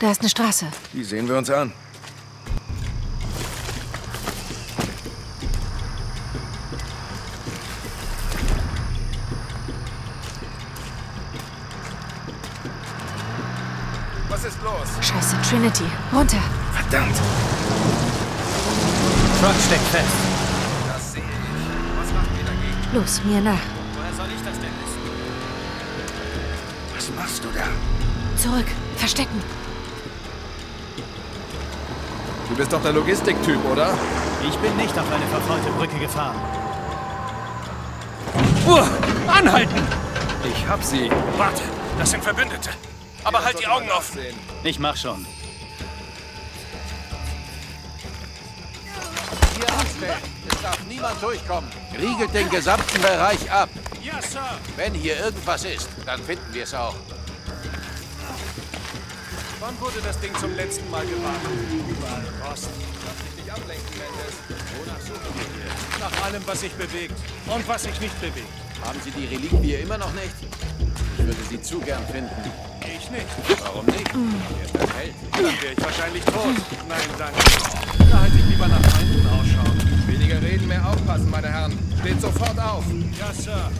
Da ist eine Straße. Die sehen wir uns an. Was ist los? Scheiße, Trinity. Runter. Verdammt! Truck steckt fest. Das sehe ich. Was macht ihr dagegen? Los, mir nach. Woher soll ich das denn wissen? Was machst du da? Zurück. Verstecken. Du bist doch der Logistiktyp, oder? Ich bin nicht auf eine verfaulte Brücke gefahren. anhalten! Ich hab sie. Warte, das sind Verbündete. Aber halt die Augen offen. Ich mach schon. Hier abstellen. Es darf niemand durchkommen. Riegelt den gesamten Bereich ab. Ja, Sir. Wenn hier irgendwas ist, dann finden wir es auch. Wann wurde das Ding zum letzten Mal gewartet? Allem, was sich bewegt und was sich nicht bewegt. Haben Sie die Reliquie immer noch nicht? Ich würde sie zu gern finden. Ich nicht. Warum nicht? Er ist Held. Dann wäre ich wahrscheinlich tot. Nein, danke. Da halte ich lieber nach Feinden Ausschau. Weniger reden, mehr aufpassen, meine Herren. Steht sofort auf. Ja, Sir.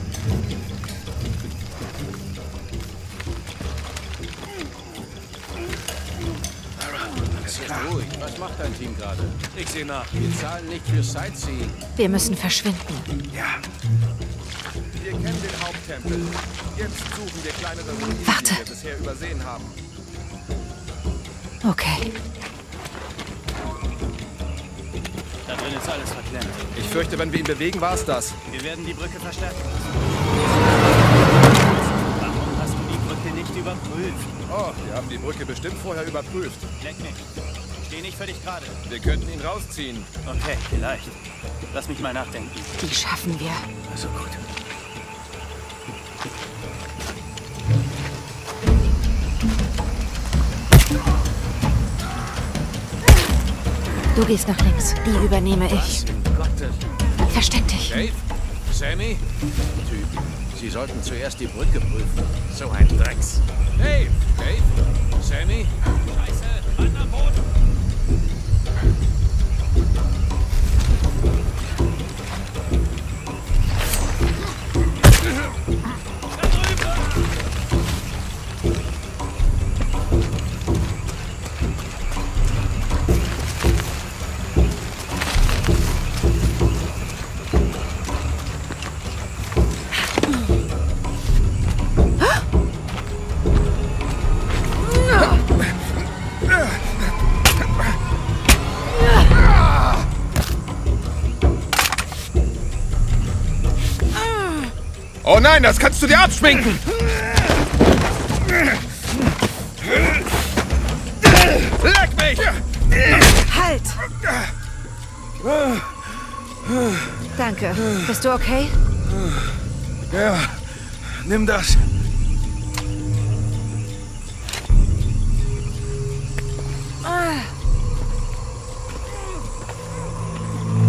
Ruhig. Was macht dein Team gerade? Ich sehe nach. Wir zahlen nicht für Sightseeing. Wir müssen verschwinden. Ja. Wir kennen den Haupttempel. Jetzt suchen wir kleinere Ruinen, Warte. die wir bisher übersehen haben. Okay. Da drin ist alles verklemmt. Ich fürchte, wenn wir ihn bewegen, war's das. Wir werden die Brücke verstärken. Warum hast du die Brücke nicht überprüft? Oh, wir haben die Brücke bestimmt vorher überprüft. Leck mich. Steh nicht für dich gerade. Wir könnten ihn rausziehen. Okay, vielleicht. Lass mich mal nachdenken. Die schaffen wir. Also gut. Du gehst nach links. Die übernehme ich. Versteck dich. Dave? Sammy? Typ. Sie sollten zuerst die Brücke prüfen. So ein Drecks. Dave! Dave? Sammy? Scheiße, Mann am Boden. Oh nein, das kannst du dir abschminken! Leck mich! Halt! Danke. Bist du okay? Ja, nimm das.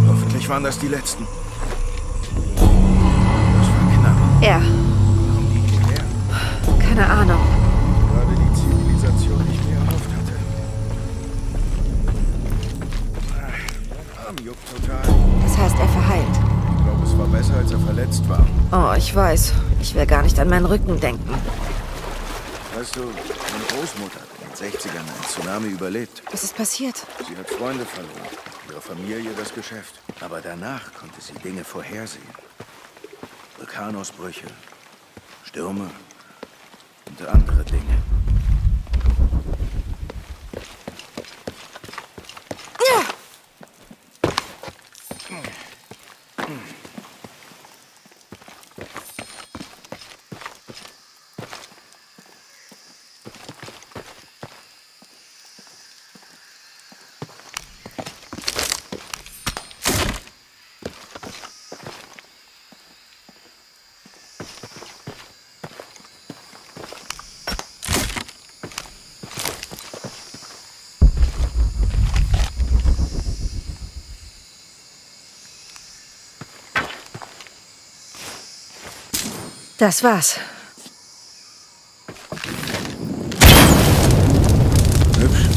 Hoffentlich waren das die letzten. Keine Ahnung. Gerade die Zivilisation, die ich mir erhofft hatte. Mein Arm juckt total. Das heißt, er verheilt. Ich glaube, es war besser, als er verletzt war. Oh, ich weiß. Ich will gar nicht an meinen Rücken denken. Weißt du, meine Großmutter hat in den 60ern einen Tsunami überlebt. Was ist passiert? Sie hat Freunde verloren, ihre Familie das Geschäft. Aber danach konnte sie Dinge vorhersehen. Vulkanausbrüche, Stürme andere Dinge. Das war's. Hübsch.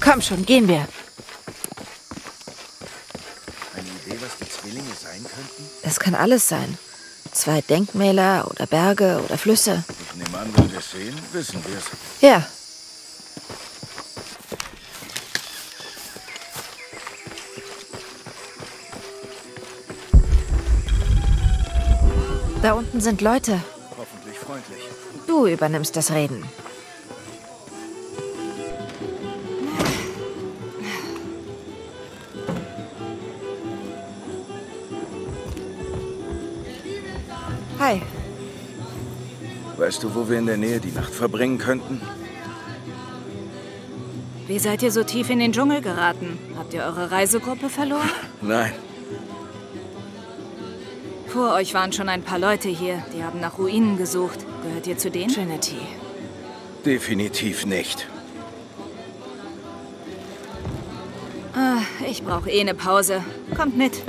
Komm schon, gehen wir. Eine Idee, was die Zwillinge sein könnten? Das kann alles sein. Zwei Denkmäler oder Berge oder Flüsse. Ich nehme an, wenn wir es sehen, wissen wir es. Ja. Da unten sind Leute. Hoffentlich freundlich. Du übernimmst das Reden. Hi. Weißt du, wo wir in der Nähe die Nacht verbringen könnten? Wie seid ihr so tief in den Dschungel geraten? Habt ihr eure Reisegruppe verloren? Nein. Vor euch waren schon ein paar Leute hier, die haben nach Ruinen gesucht. Gehört ihr zu denen? Trinity. Definitiv nicht. Ah, ich brauche eh eine Pause. Kommt mit.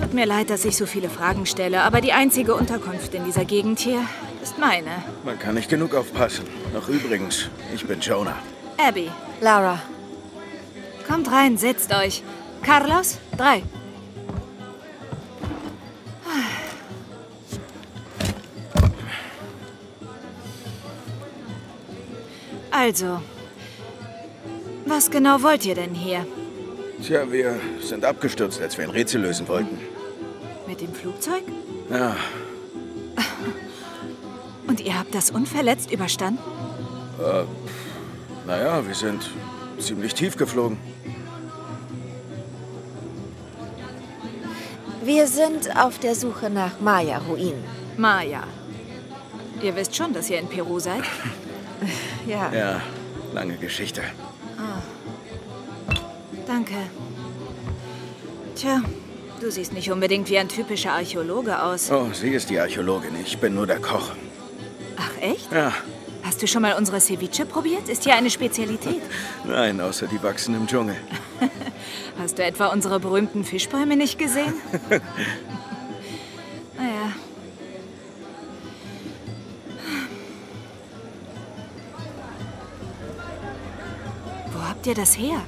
Tut mir leid, dass ich so viele Fragen stelle, aber die einzige Unterkunft in dieser Gegend hier ist meine. Man kann nicht genug aufpassen. Ach übrigens, ich bin Jonah. Abby, Laura. Kommt rein, setzt euch. Carlos, drei. Also, was genau wollt ihr denn hier? Tja, wir sind abgestürzt, als wir ein Rätsel lösen wollten. Mit dem Flugzeug? Ja, Und ihr habt das unverletzt überstanden? naja, wir sind ziemlich tief geflogen. Wir sind auf der Suche nach Maya-Ruinen. Maya. Ihr wisst schon, dass ihr in Peru seid? Ja. Ja, lange Geschichte. Danke. Tja, du siehst nicht unbedingt wie ein typischer Archäologe aus. Oh, sie ist die Archäologin, ich bin nur der Koch. Ach echt? Ja, Hast du schon mal unsere Ceviche probiert? Ist hier eine Spezialität. nein, außer die wachsen im Dschungel. Hast du etwa unsere berühmten Fischbäume nicht gesehen? naja. Wo habt ihr das her?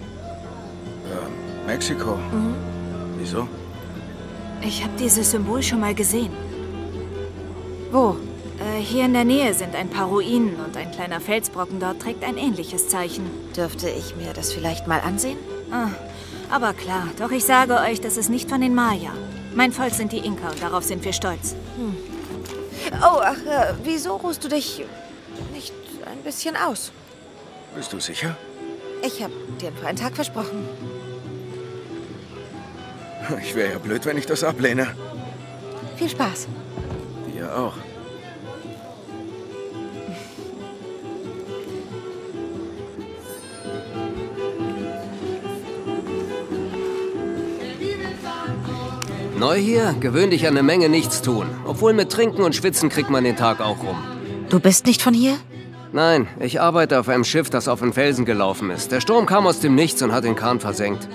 Mexiko. Wieso? Ich habe dieses Symbol schon mal gesehen. Wo? Hier in der Nähe sind ein paar Ruinen und ein kleiner Felsbrocken dort trägt ein ähnliches Zeichen. Dürfte ich mir das vielleicht mal ansehen? Ah, aber klar, doch ich sage euch, das ist nicht von den Maya. Mein Volk sind die Inka und darauf sind wir stolz. Oh, ach, äh, wieso ruhst du dich nicht ein bisschen aus? Bist du sicher? Ich habe dir einen freien Tag versprochen. Ich wäre ja blöd, wenn ich das ablehne. Viel Spaß. Dir auch. Neu hier, gewöhn dich an eine Menge nichts tun. Obwohl mit Trinken und Schwitzen kriegt man den Tag auch rum. Du bist nicht von hier? Nein, ich arbeite auf einem Schiff, das auf den Felsen gelaufen ist. Der Sturm kam aus dem Nichts und hat den Kahn versenkt.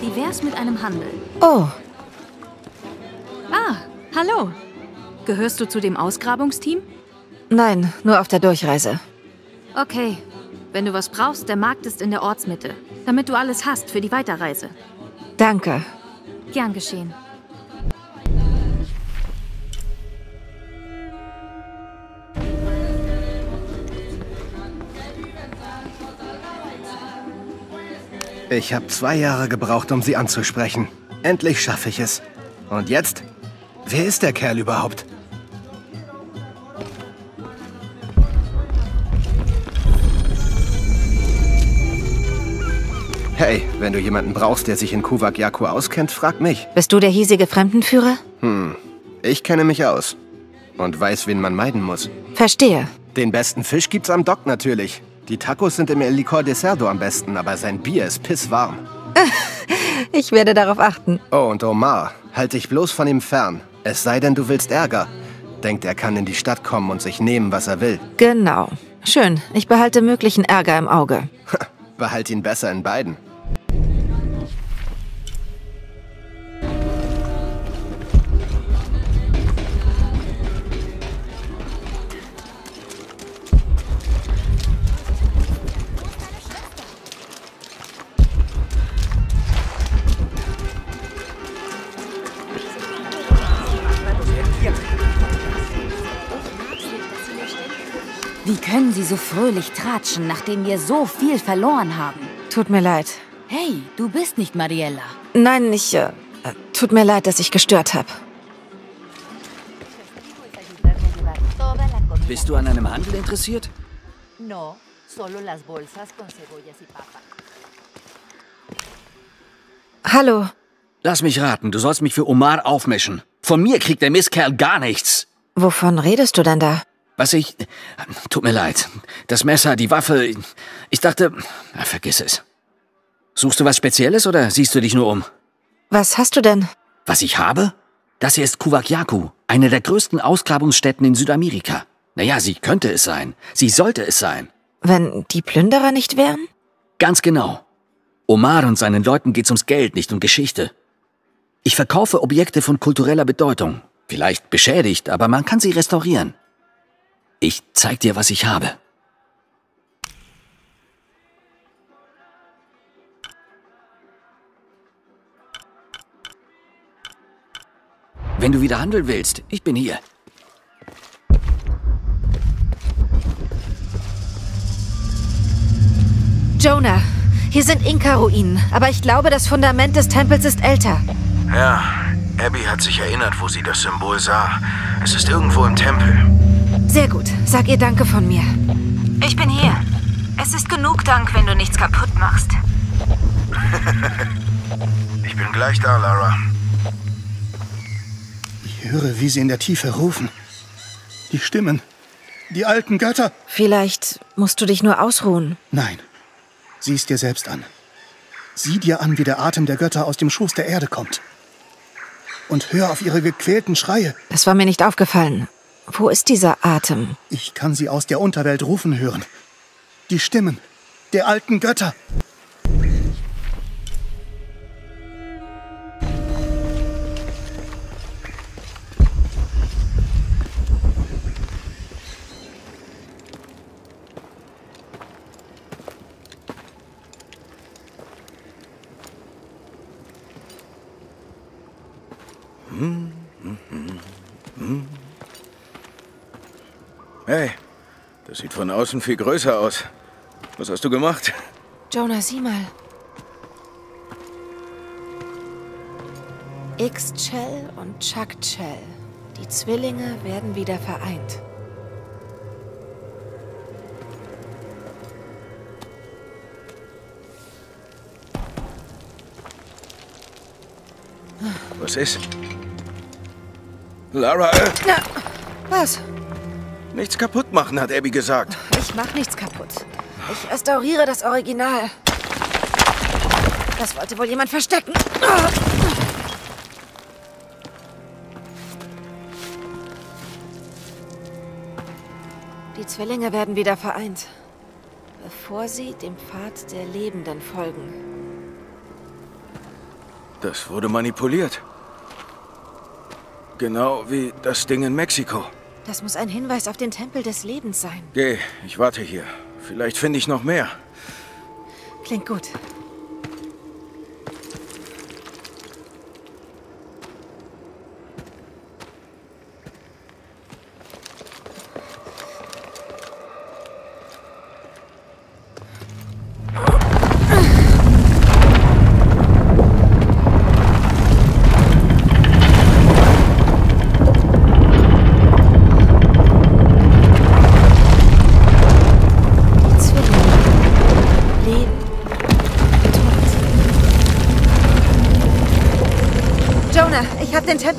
Wie wär's mit einem Handel? Oh, Ah, hallo. Gehörst du zu dem Ausgrabungsteam? nein, nur auf der Durchreise. Okay. Wenn du was brauchst, der Markt ist in der Ortsmitte. Damit du alles hast für die Weiterreise. Danke. Gern geschehen. Ich habe zwei Jahre gebraucht, um sie anzusprechen. Endlich schaffe ich es. Und jetzt? Wer ist der Kerl überhaupt? Hey, wenn du jemanden brauchst, der sich in Kuvak Yaku auskennt, frag mich. Bist du der hiesige Fremdenführer? Ich kenne mich aus. Und weiß, wen man meiden muss. Verstehe. Den besten Fisch gibt's am Dock natürlich. Die Tacos sind im El Licor de Cerdo am besten, aber sein Bier ist pisswarm. Ich werde darauf achten. Oh, und Omar, halt dich bloß von ihm fern. Es sei denn, du willst Ärger. Denkt, er kann in die Stadt kommen und sich nehmen, was er will. Genau. Schön. Ich behalte möglichen Ärger im Auge. Behalt ihn besser in beiden. So fröhlich tratschen, nachdem wir so viel verloren haben? Tut mir leid. Hey, du bist nicht Mariella. Nein, ich... Äh, tut mir leid, dass ich gestört habe. Bist du an einem Handel interessiert? No, solo las bolsas con cebollas y papa. Hallo. Lass mich raten, du sollst mich für Omar aufmischen. Von mir kriegt der Mistkerl gar nichts. Wovon redest du denn da? Was ich... Tut mir leid. Das Messer, die Waffe... Ich dachte... Na, vergiss es. Suchst du was Spezielles oder siehst du dich nur um? Was hast du denn? Was ich habe? Das hier ist Kuwakyaku, eine der größten Ausgrabungsstätten in Südamerika. Naja, sie könnte es sein. Sie sollte es sein. Wenn die Plünderer nicht wären? Ganz genau. Omar und seinen Leuten geht's ums Geld, nicht um Geschichte. Ich verkaufe Objekte von kultureller Bedeutung. Vielleicht beschädigt, aber man kann sie restaurieren. Ich zeig dir, was ich habe. Wenn du wieder handeln willst, ich bin hier. Jonah, hier sind Inka-Ruinen, aber ich glaube, das Fundament des Tempels ist älter. Ja, Abby hat sich erinnert, wo sie das Symbol sah. Es ist irgendwo im Tempel. Sehr gut. Sag ihr Danke von mir. Ich bin hier. Es ist genug Dank, wenn du nichts kaputt machst. ich bin gleich da, Lara. Ich höre, wie sie in der Tiefe rufen. Die Stimmen. Die alten Götter. Vielleicht musst du dich nur ausruhen. Nein. Sieh's dir selbst an. Sieh dir an, wie der Atem der Götter aus dem Schoß der Erde kommt. Und hör auf ihre gequälten Schreie. Das war mir nicht aufgefallen. Wo ist dieser Atem? Ich kann sie aus der Unterwelt rufen hören. Die Stimmen der alten Götter. Hey, das sieht von außen viel größer aus. Was hast du gemacht? Jonah, sieh mal. X-Chell und Chuck-Chell. Die Zwillinge werden wieder vereint. Was ist? Lara, äh, Na, was? Nichts kaputt machen, hat Abby gesagt. Ich mach nichts kaputt. Ich restauriere das Original. Das wollte wohl jemand verstecken. Die Zwillinge werden wieder vereint, bevor sie dem Pfad der Lebenden folgen. Das wurde manipuliert. Genau wie das Ding in Mexiko. Das muss ein Hinweis auf den Tempel des Lebens sein. Geh, ich warte hier. Vielleicht finde ich noch mehr. Klingt gut.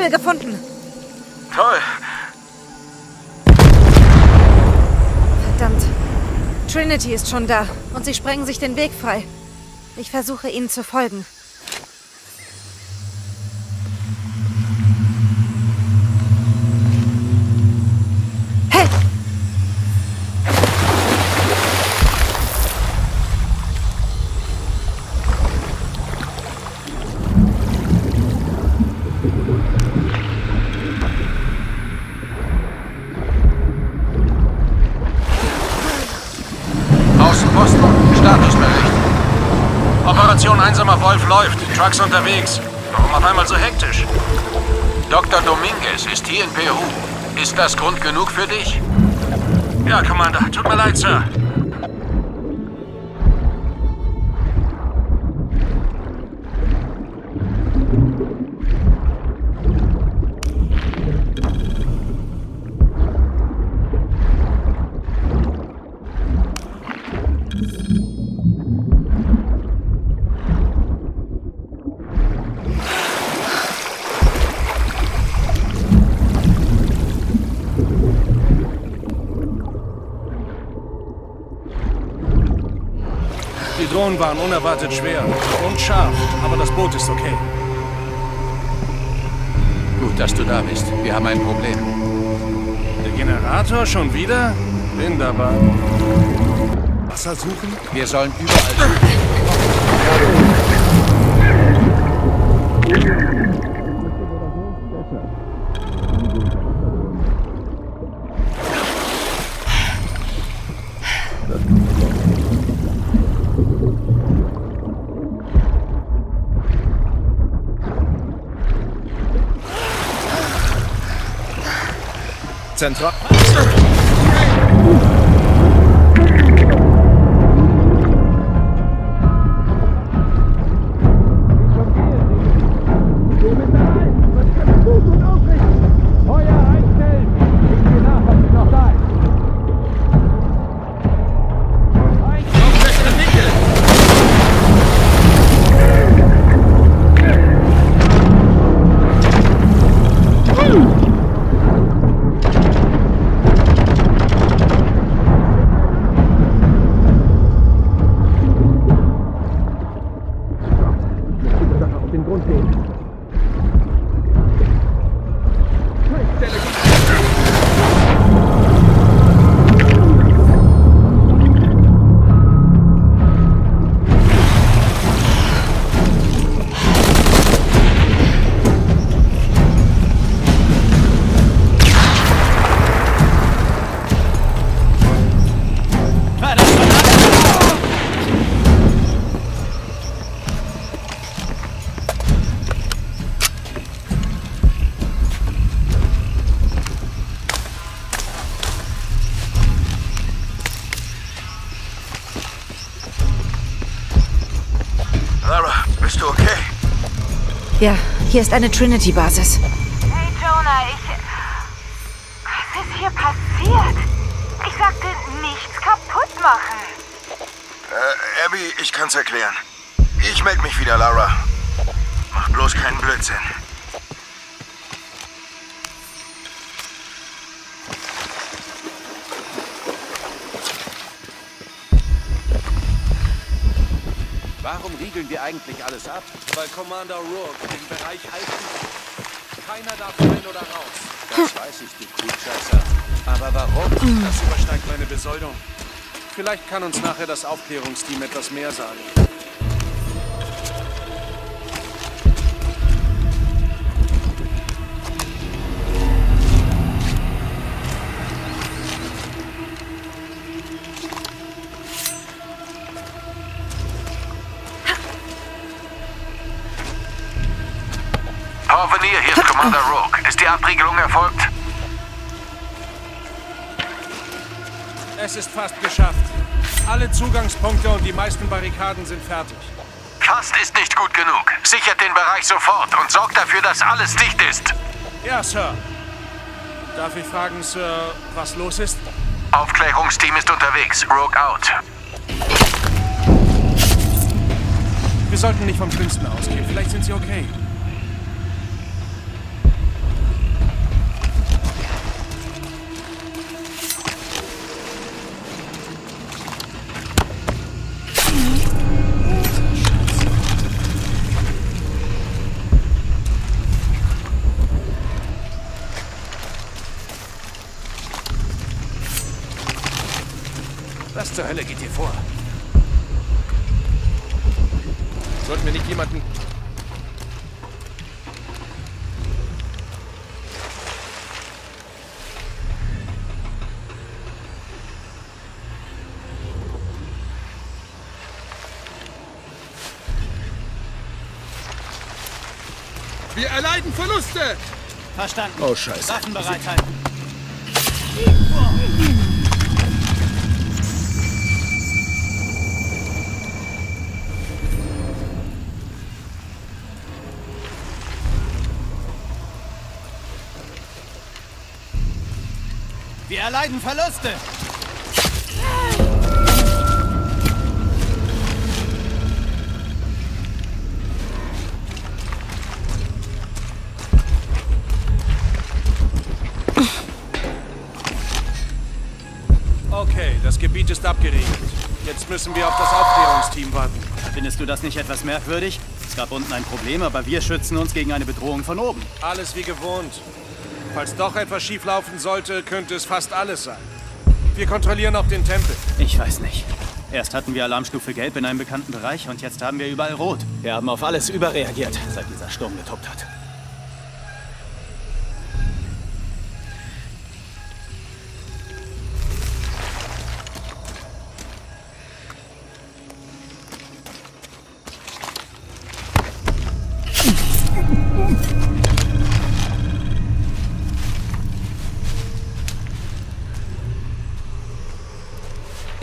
Tempel gefunden. Toll. Verdammt. Trinity ist schon da und sie sprengen sich den Weg frei. Ich versuche ihnen zu folgen. Trucks unterwegs. Warum auf einmal so hektisch? Dr. Dominguez ist hier in Peru. Ist das Grund genug für dich? Ja, Commander. Tut mir leid, Sir. Die Drohnen waren unerwartet schwer und scharf, aber das Boot ist okay. Gut, dass du da bist. Wir haben ein Problem. Der Generator schon wieder? Bin dabei. Wasser suchen? Wir sollen überall suchen. Zentral. Hier ist eine Trinity-Basis. Hey Jonah, ich. Was ist hier passiert? Ich sagte, nichts kaputt machen. Äh, Abby, ich kann's erklären. Ich melde mich wieder, Lara. Mach bloß keinen Blödsinn. Riegeln wir eigentlich alles ab? Weil Commander Rourke den Bereich halten. Keiner darf rein oder raus. Das weiß ich, du Klugscheißer. Aber warum? Das übersteigt meine Besoldung. Vielleicht kann uns nachher das Aufklärungsteam etwas mehr sagen. Commander Rogue. Ist die Abriegelung erfolgt? Es ist fast geschafft. Alle Zugangspunkte und die meisten Barrikaden sind fertig. Fast ist nicht gut genug. Sichert den Bereich sofort und sorgt dafür, dass alles dicht ist. Ja, Sir. Darf ich fragen, Sir, was los ist? Aufklärungsteam ist unterwegs. Rogue out. Wir sollten nicht vom Schlimmsten ausgehen. Vielleicht sind sie okay. Verstanden. Oh, scheiße. Waffen bereithalten. Wir erleiden Verluste. Gebiet ist abgeriegelt. Jetzt müssen wir auf das Aufklärungsteam warten. Findest du das nicht etwas merkwürdig? Es gab unten ein Problem, aber wir schützen uns gegen eine Bedrohung von oben. Alles wie gewohnt. Falls doch etwas schieflaufen sollte, könnte es fast alles sein. Wir kontrollieren auch den Tempel. Ich weiß nicht. Erst hatten wir Alarmstufe Gelb in einem bekannten Bereich und jetzt haben wir überall Rot. Wir haben auf alles überreagiert, seit dieser Sturm getobt hat.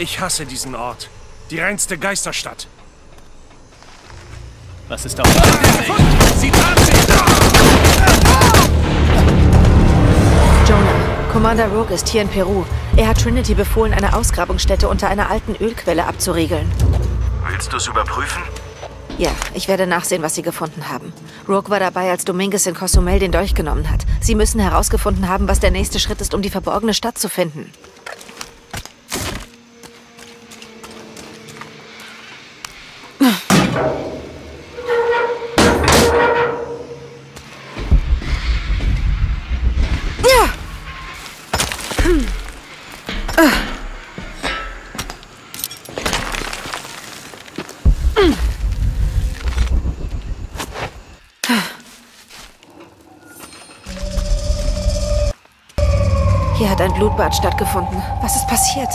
Ich hasse diesen Ort. Die reinste Geisterstadt. Was ist da? Sie sich! Jonah, Commander Rogue ist hier in Peru. Er hat Trinity befohlen, eine Ausgrabungsstätte unter einer alten Ölquelle abzuriegeln. Willst du es überprüfen? Ja, ich werde nachsehen, was Sie gefunden haben. Rogue war dabei, als Dominguez in Cozumel den Dolch genommen hat. Sie müssen herausgefunden haben, was der nächste Schritt ist, um die verborgene Stadt zu finden. Hier hat ein Blutbad stattgefunden. Was ist passiert?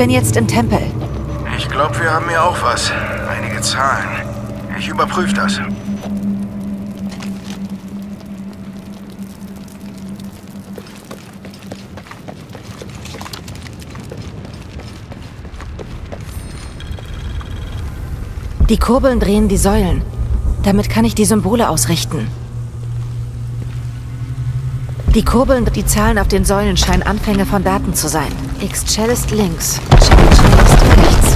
Bin jetzt im Tempel. Ich glaube, wir haben hier auch was. Einige Zahlen. Ich überprüfe das. Die Kurbeln drehen die Säulen. Damit kann ich die Symbole ausrichten. Die Kurbeln, die Zahlen auf den Säulen scheinen Anfänge von Daten zu sein. X-Cellist links, Cello-Cellist rechts.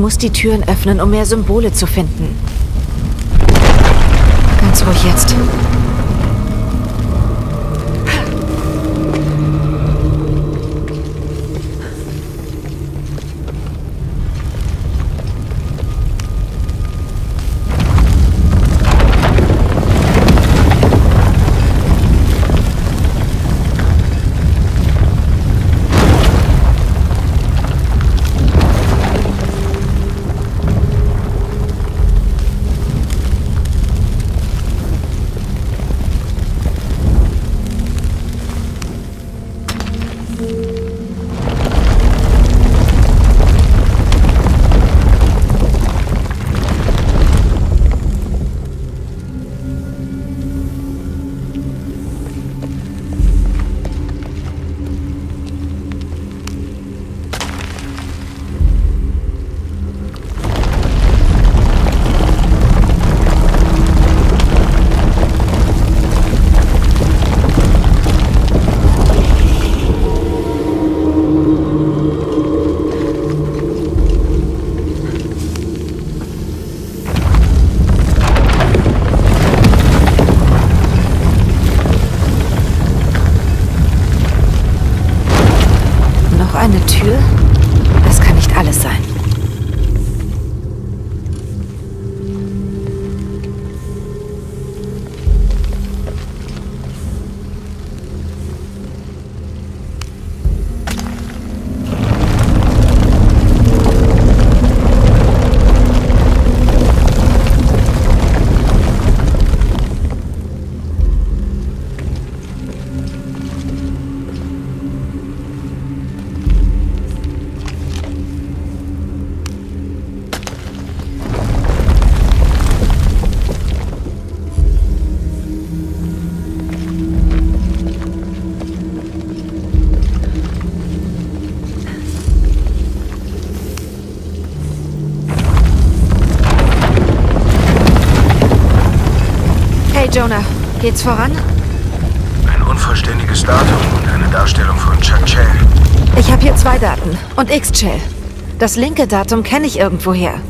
Muss die Türen öffnen, um mehr Symbole zu finden. Ganz ruhig jetzt. Geht's voran? Ein unvollständiges Datum und eine Darstellung von Chuck Chell. Ich habe hier zwei Daten und X-Chell. Das linke Datum kenne ich irgendwoher.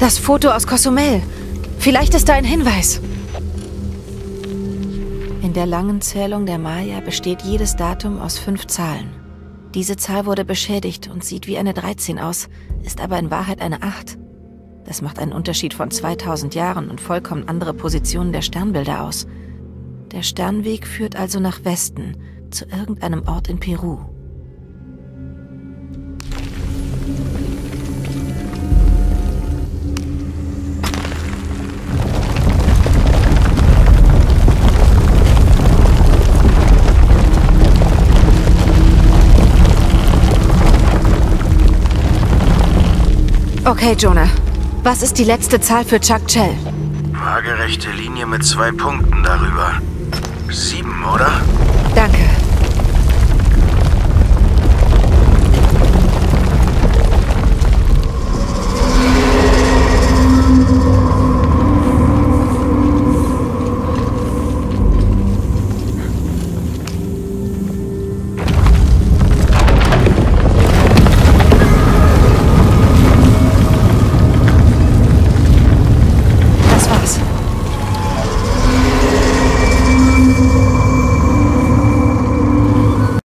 Das Foto aus Cozumel. Vielleicht ist da ein Hinweis. In der langen Zählung der Maya besteht jedes Datum aus fünf Zahlen. Diese Zahl wurde beschädigt und sieht wie eine 13 aus, ist aber in Wahrheit eine 8. Das macht einen Unterschied von 2000 Jahren und vollkommen andere Positionen der Sternbilder aus. Der Sternweg führt also nach Westen, zu irgendeinem Ort in Peru. Okay, Jonah. Was ist die letzte Zahl für Chuck Chell? Waagerechte Linie mit zwei Punkten darüber. Sieben, oder? Danke.